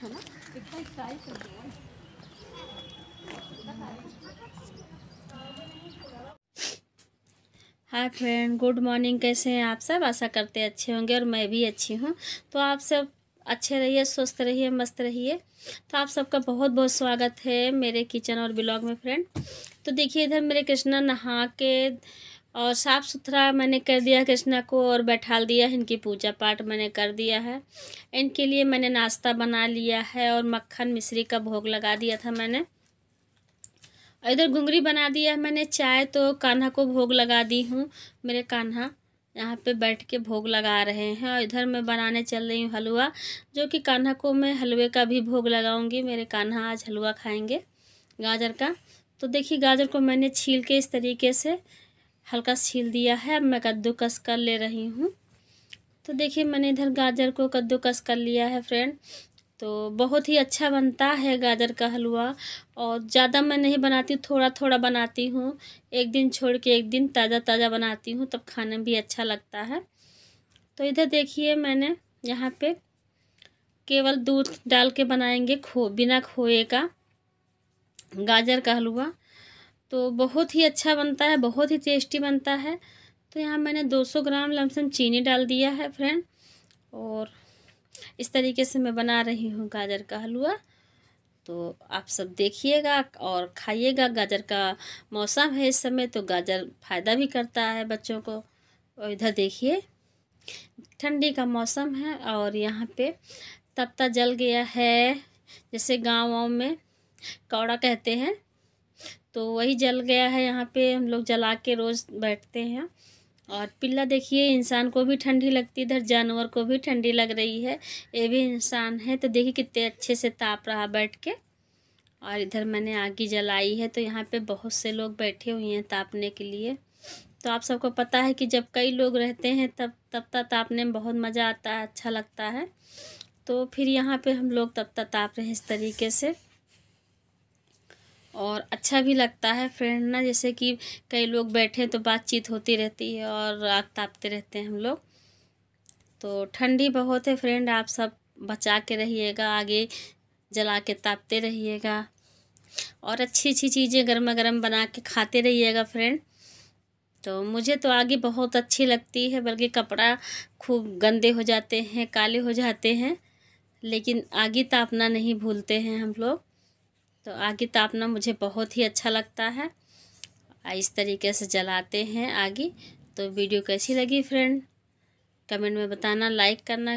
Hi friend good morning कैसे हैं आप सब? आशा करते अच्छे होंगे और मैं भी अच्छी हूँ। तो आप सब अच्छे रहिए, स्वस्थ रहिए, मस्त रहिए। तो आप सबका बहुत बहुत स्वागत है मेरे किचन और ब्लॉग में फ्रेंड तो देखिए, इधर मेरे कृष्णा नहा के और साफ़ सुथरा मैंने कर दिया कृष्णा को और बैठा दिया है, इनकी पूजा पाठ मैंने कर दिया है। इनके लिए मैंने नाश्ता बना लिया है और मक्खन मिश्री का भोग लगा दिया था मैंने। इधर घुंगरी बना दिया है मैंने, चाय तो कान्हा को भोग लगा दी हूँ। मेरे कान्हा यहाँ पे बैठ के भोग लगा रहे हैं और इधर मैं बनाने चल रही हूँ हलवा, जो कि कान्हा को मैं हलवे का भी भोग लगाऊँगी। मेरे कान्हा आज हलवा खाएँगे गाजर का। तो देखिए गाजर को मैंने छील के इस तरीके से हल्का छील दिया है। अब मैं कद्दूकस कर ले रही हूँ। तो देखिए, मैंने इधर गाजर को कद्दूकस कर लिया है फ्रेंड तो बहुत ही अच्छा बनता है गाजर का हलवा। और ज़्यादा मैं नहीं बनाती थोड़ा थोड़ा बनाती हूँ। एक दिन छोड़ के एक दिन ताज़ा ताज़ा बनाती हूँ, तब खाने में भी अच्छा लगता है। तो इधर देखिए मैंने यहाँ पे केवल दूध डाल के बनाएँगे खो, बिना खोए का गाजर का हलवा। तो बहुत ही अच्छा बनता है, बहुत ही टेस्टी बनता है। तो यहाँ मैंने 200 ग्राम लमसम चीनी डाल दिया है फ्रेंड और इस तरीके से मैं बना रही हूँ गाजर का हलवा। तो आप सब देखिएगा और खाइएगा, गाजर का मौसम है इस समय तो गाजर फ़ायदा भी करता है बच्चों को। और इधर देखिए, ठंडी का मौसम है और यहाँ पे तत्ता जल गया है, जैसे गाँव वाँव में, कौड़ा कहते हैं। तो वही जल गया है यहाँ पे, हम लोग जला के रोज़ बैठते हैं। और पिल्ला देखिए, इंसान को भी ठंडी लगती इधर जानवर को भी ठंडी लग रही है। ये भी इंसान है तो देखिए कितने अच्छे से ताप रहा बैठ के। और इधर मैंने आगी जलाई है तो यहाँ पे बहुत से लोग बैठे हुए हैं तापने के लिए। तो आप सबको पता है कि जब कई लोग रहते हैं, तब तब तक तापने में बहुत मज़ा आता है अच्छा लगता है। तो फिर यहाँ पे हम लोग तब तक ताप रहे हैं इस तरीके से। और अच्छा भी लगता है फ्रेंड ना, जैसे कि कई लोग बैठे तो बातचीत होती रहती है और आग तापते रहते हैं हम लोग। तो ठंडी बहुत है फ्रेंड आप सब बचा के रहिएगा, आगे जला के तापते रहिएगा। और अच्छी अच्छी चीज़ें गर्मा गर्म बना के खाते रहिएगा फ्रेंड तो मुझे तो आगे बहुत अच्छी लगती है, बल्कि कपड़ा खूब गंदे हो जाते हैं, काले हो जाते हैं, लेकिन आगे तापना नहीं भूलते हैं हम लोग। तो आगे तापना मुझे बहुत ही अच्छा लगता है। इस तरीके से जलाते हैं आगे। तो वीडियो कैसी लगी फ्रेंड? कमेंट में बताना, लाइक करना